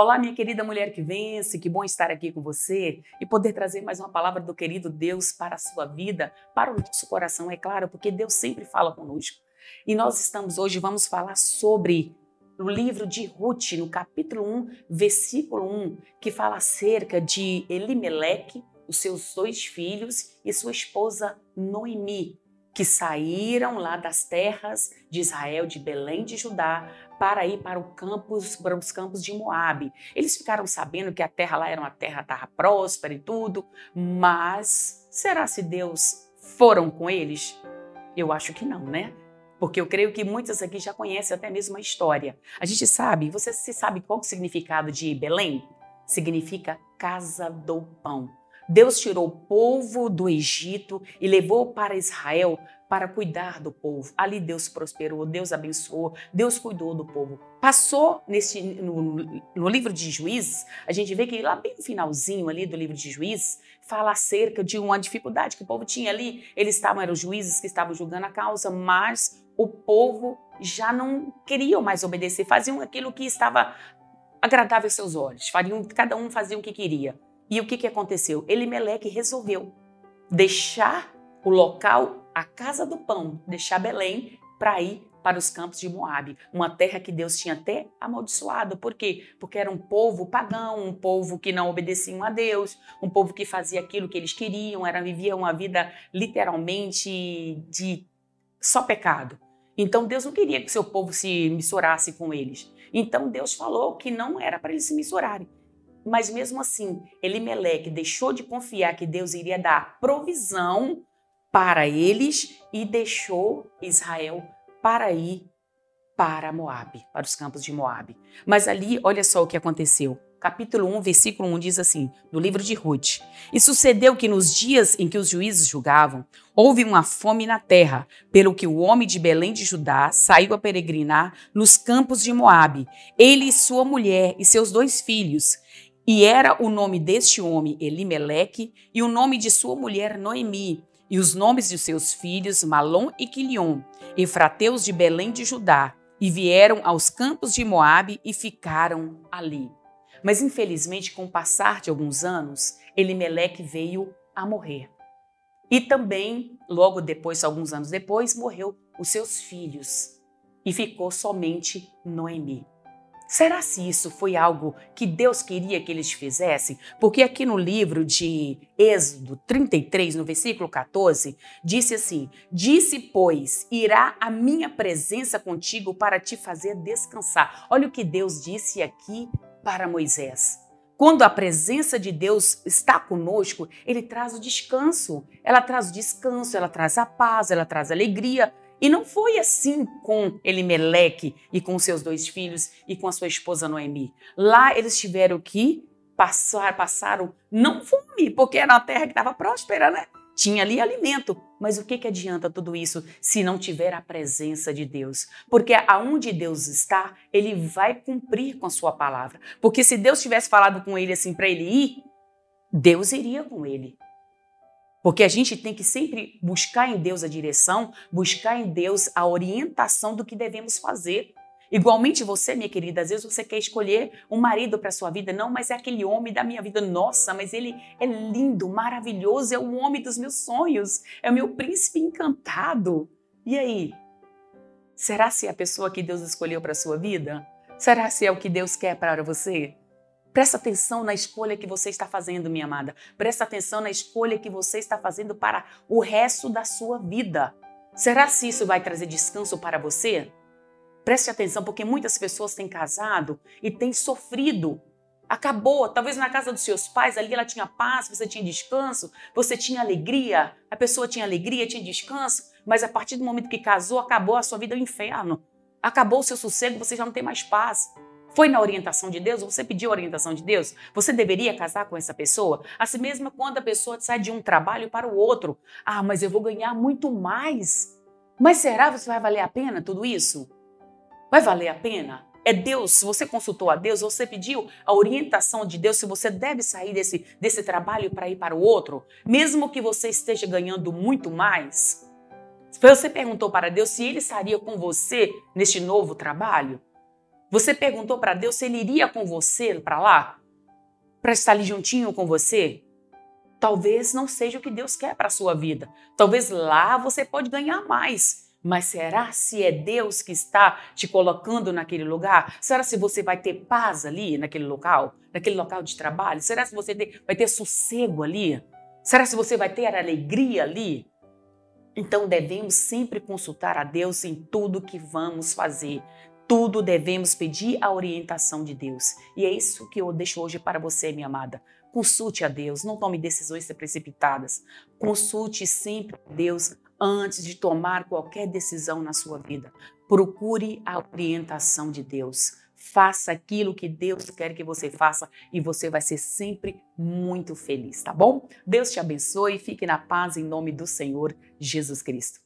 Olá, minha querida mulher que vence, que bom estar aqui com você e poder trazer mais uma palavra do querido Deus para a sua vida, para o nosso coração, é claro, porque Deus sempre fala conosco. E nós estamos hoje, vamos falar sobre o livro de Ruth, no capítulo 1, versículo 1, que fala acerca de Elimeleque, os seus dois filhos e sua esposa Noemi que saíram lá das terras de Israel, de Belém de Judá, para ir para, campus, para os campos de Moabe. Eles ficaram sabendo que a terra lá era uma terra, terra próspera e tudo, mas será se Deus foram com eles? Eu acho que não, né? Porque eu creio que muitas aqui já conhecem até mesmo a história. A gente sabe, você se sabe qual é o significado de Belém? Significa casa do pão. Deus tirou o povo do Egito e levou para Israel para cuidar do povo. Ali Deus prosperou, Deus abençoou, Deus cuidou do povo. Passou nesse, no, no, livro de Juízes, a gente vê que lá bem no finalzinho ali do livro de Juízes, fala acerca de uma dificuldade que o povo tinha ali. Eles estavam, eram juízes que estavam julgando a causa, mas o povo já não queriam mais obedecer, faziam aquilo que estava agradável aos seus olhos, fariam, cada um fazia o que queria. E o que, que aconteceu? Elimeleque resolveu deixar o local, a casa do pão, deixar Belém para ir para os campos de Moabe, uma terra que Deus tinha até amaldiçoado. Por quê? Porque era um povo pagão, um povo que não obedecia a Deus, um povo que fazia aquilo que eles queriam, era vivia uma vida literalmente de só pecado. Então Deus não queria que seu povo se misturasse com eles. Então Deus falou que não era para eles se misturarem. Mas mesmo assim, Elimeleque deixou de confiar que Deus iria dar provisão para eles e deixou Israel para ir para Moabe, para os campos de Moabe. Mas ali, olha só o que aconteceu. Capítulo 1, versículo 1 diz assim, no livro de Ruth: E sucedeu que nos dias em que os juízes julgavam, houve uma fome na terra, pelo que o homem de Belém de Judá saiu a peregrinar nos campos de Moabe, ele e sua mulher e seus dois filhos, e era o nome deste homem Elimeleque, e o nome de sua mulher Noemi, e os nomes de seus filhos Malom e Quilion, efrateus de Belém de Judá, e vieram aos campos de Moabe e ficaram ali. Mas infelizmente, com o passar de alguns anos, Elimeleque veio a morrer. E também, logo depois, alguns anos depois, morreu os seus filhos e ficou somente Noemi. Será se isso foi algo que Deus queria que eles fizessem? Porque aqui no livro de Êxodo 33, no versículo 14, disse assim: Disse, pois, irá a minha presença contigo para te fazer descansar. Olha o que Deus disse aqui para Moisés. Quando a presença de Deus está conosco, ele traz o descanso. Ela traz o descanso, ela traz a paz, ela traz a alegria. E não foi assim com Elimeleque e com seus dois filhos e com a sua esposa Noemi. Lá eles tiveram que passar, passaram não fome, porque era uma terra que estava próspera, né? Tinha ali alimento, mas o que, que adianta tudo isso se não tiver a presença de Deus? Porque aonde Deus está, ele vai cumprir com a sua palavra. Porque se Deus tivesse falado com ele assim para ele ir, Deus iria com ele. Porque a gente tem que sempre buscar em Deus a direção, buscar em Deus a orientação do que devemos fazer. Igualmente você, minha querida, às vezes você quer escolher um marido para sua vida, não, mas é aquele homem da minha vida. Nossa, mas ele é lindo, maravilhoso, é o homem dos meus sonhos, é o meu príncipe encantado. E aí? Será se é a pessoa que Deus escolheu para sua vida? Será se é o que Deus quer para você? Presta atenção na escolha que você está fazendo, minha amada. Presta atenção na escolha que você está fazendo para o resto da sua vida. Será se isso vai trazer descanso para você? Preste atenção, porque muitas pessoas têm casado e têm sofrido. Acabou, talvez na casa dos seus pais, ali ela tinha paz, você tinha descanso, você tinha alegria, a pessoa tinha alegria, tinha descanso, mas a partir do momento que casou, acabou a sua vida é o inferno. Acabou o seu sossego, você já não tem mais paz. Foi na orientação de Deus? Você pediu a orientação de Deus? Você deveria casar com essa pessoa? Assim mesmo quando a pessoa sai de um trabalho para o outro. Ah, mas eu vou ganhar muito mais. Mas será que vai valer a pena tudo isso? Vai valer a pena? É Deus, se você consultou a Deus, você pediu a orientação de Deus se você deve sair desse, desse trabalho para ir para o outro, mesmo que você esteja ganhando muito mais. Você perguntou para Deus se ele estaria com você neste novo trabalho? Você perguntou para Deus se ele iria com você para lá? Para estar ali juntinho com você? Talvez não seja o que Deus quer para a sua vida. Talvez lá você pode ganhar mais. Mas será se é Deus que está te colocando naquele lugar? Será se você vai ter paz ali naquele local, naquele local de trabalho? Será se você vai ter sossego ali? Será se você vai ter alegria ali? Então devemos sempre consultar a Deus em tudo que vamos fazer. Tudo devemos pedir a orientação de Deus. E é isso que eu deixo hoje para você, minha amada. Consulte a Deus, não tome decisões precipitadas. Consulte sempre a Deus antes de tomar qualquer decisão na sua vida. Procure a orientação de Deus. Faça aquilo que Deus quer que você faça e você vai ser sempre muito feliz, tá bom? Deus te abençoe e fique na paz em nome do Senhor Jesus Cristo.